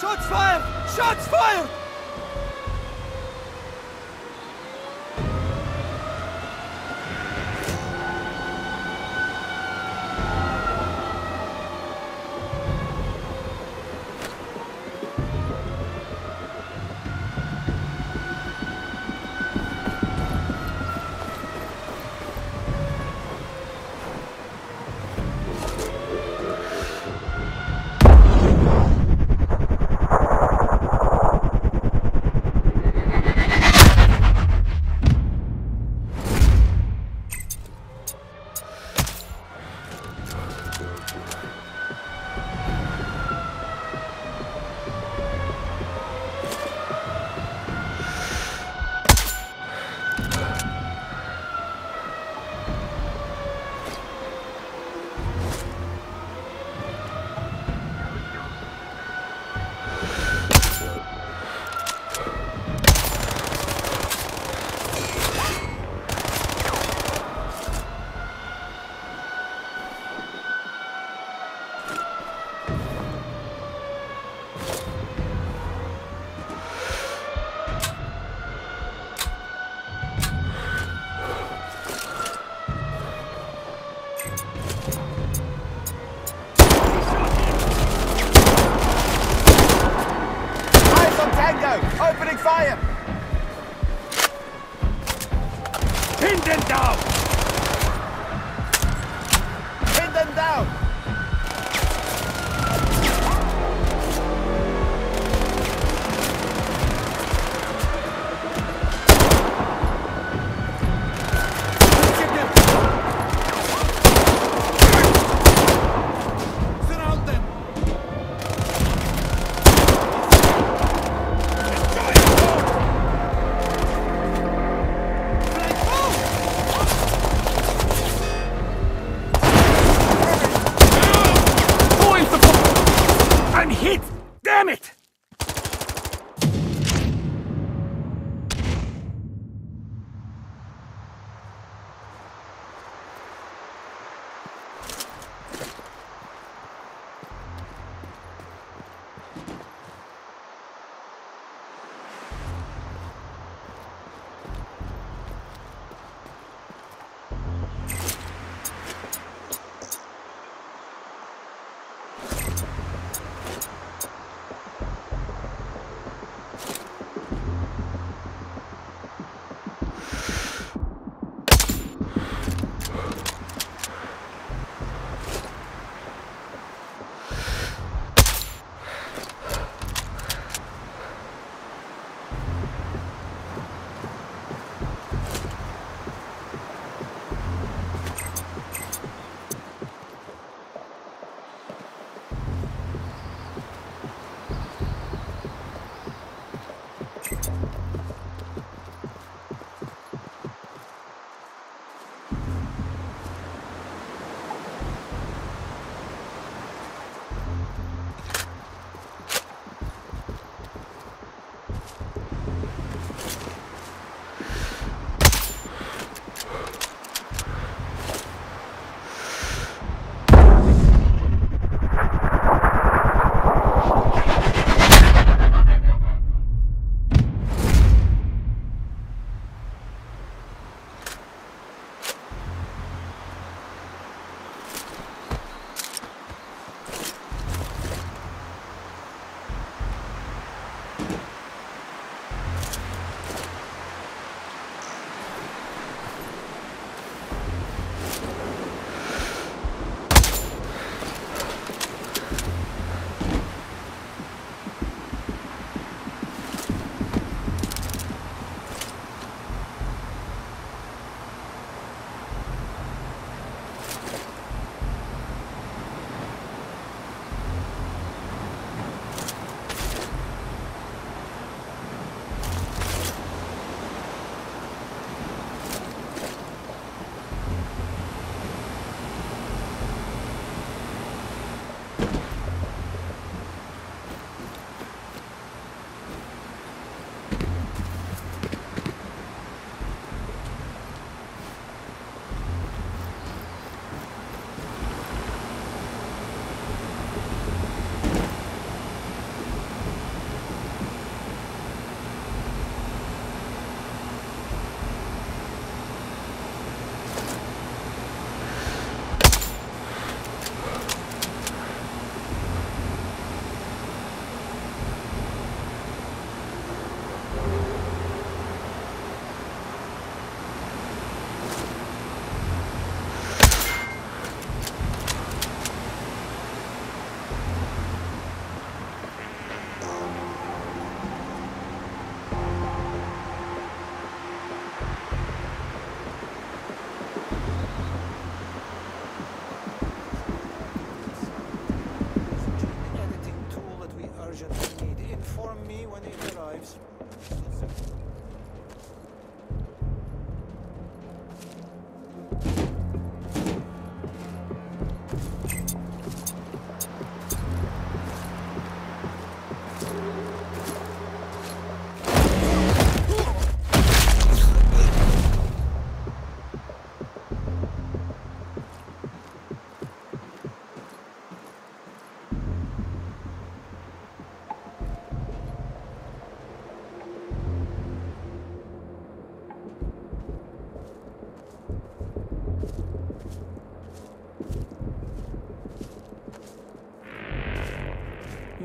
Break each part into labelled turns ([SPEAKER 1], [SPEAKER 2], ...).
[SPEAKER 1] Schutzfeuer! Schutzfeuer!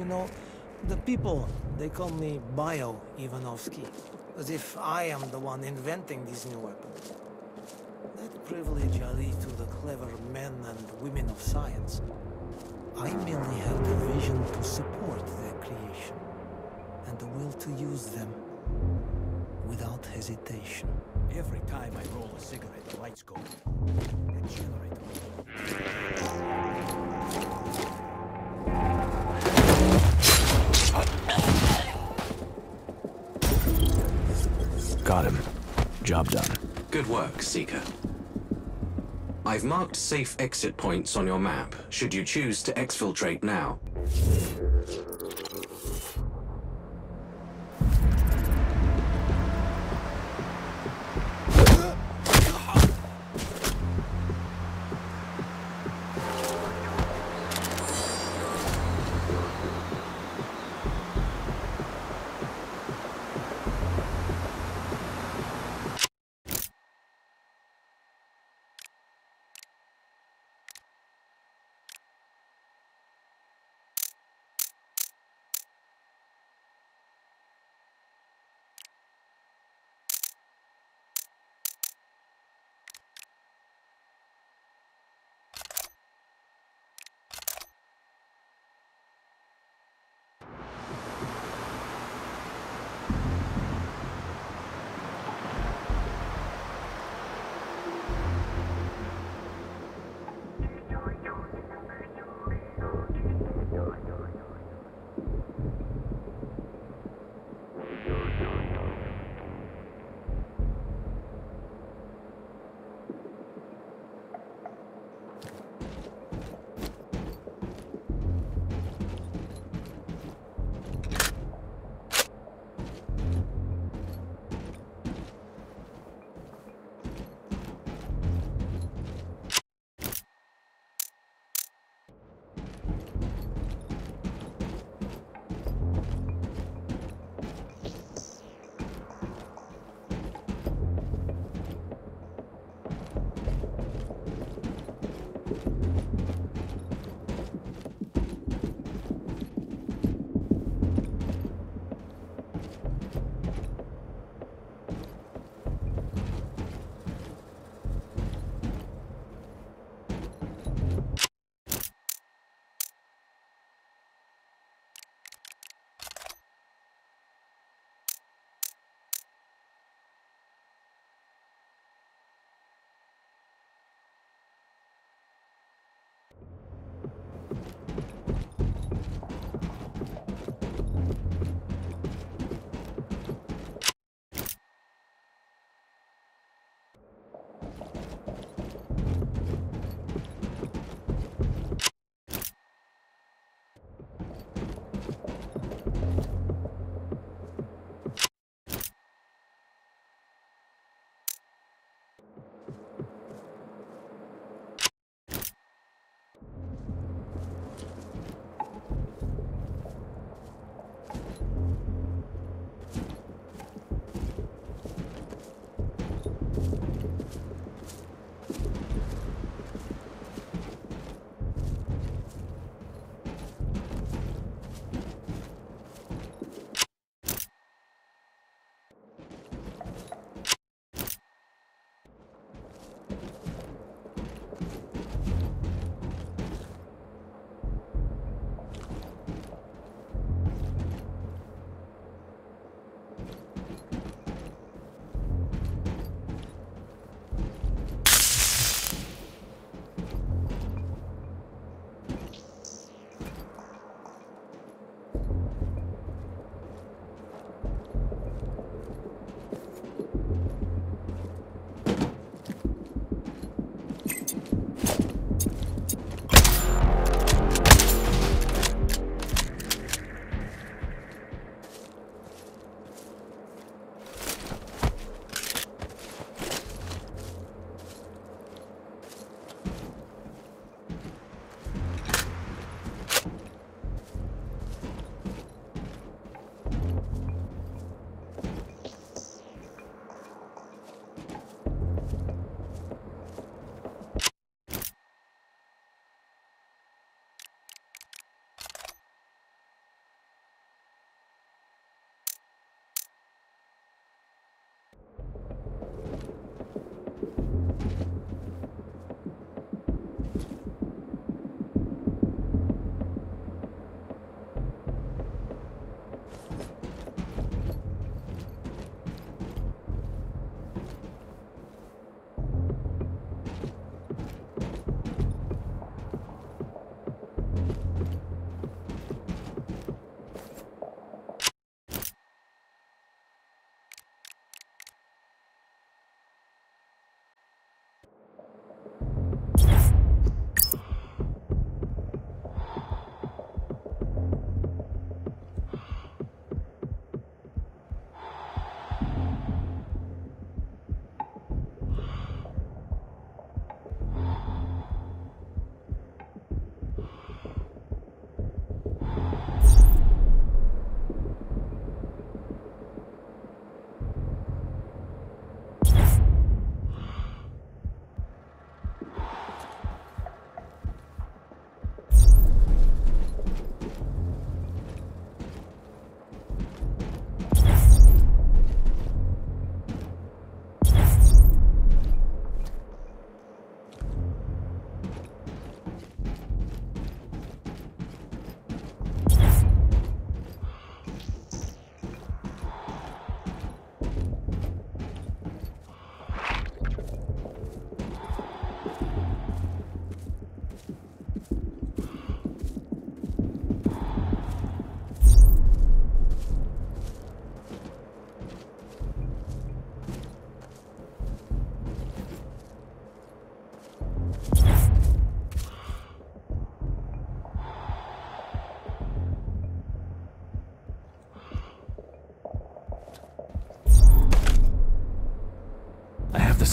[SPEAKER 1] You know, the people, they call me Bio Ivanovsky, as if I am the one inventing these new weapons. That privilege I leave to the clever men and women of science. I merely have the vision to support their creation, and the will to use them without hesitation.
[SPEAKER 2] Every time I roll a cigarette, the lights go. That generator.
[SPEAKER 3] Got him. Job done.
[SPEAKER 4] Good work, Seeker. I've marked safe exit points on your map, should you choose to exfiltrate now.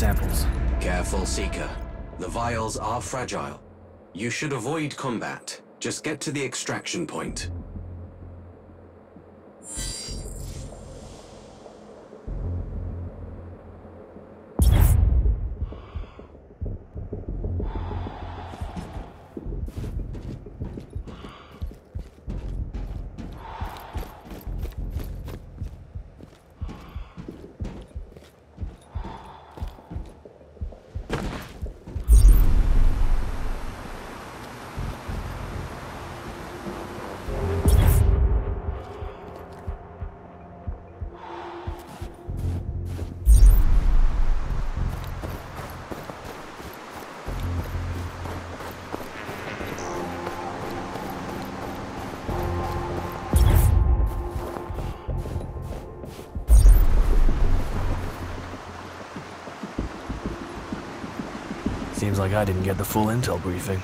[SPEAKER 3] Samples.
[SPEAKER 4] Careful, Seeker. The vials are fragile. You should avoid combat. Just get to the extraction point.
[SPEAKER 3] Seems like I didn't get the full intel briefing.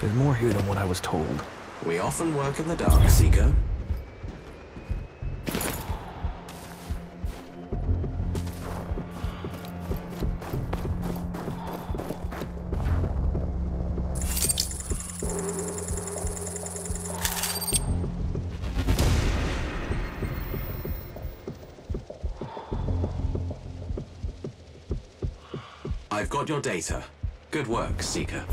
[SPEAKER 3] There's more here than what I was told.
[SPEAKER 4] We often work in the dark, Seeker. I've got your data. Good work, Seeker.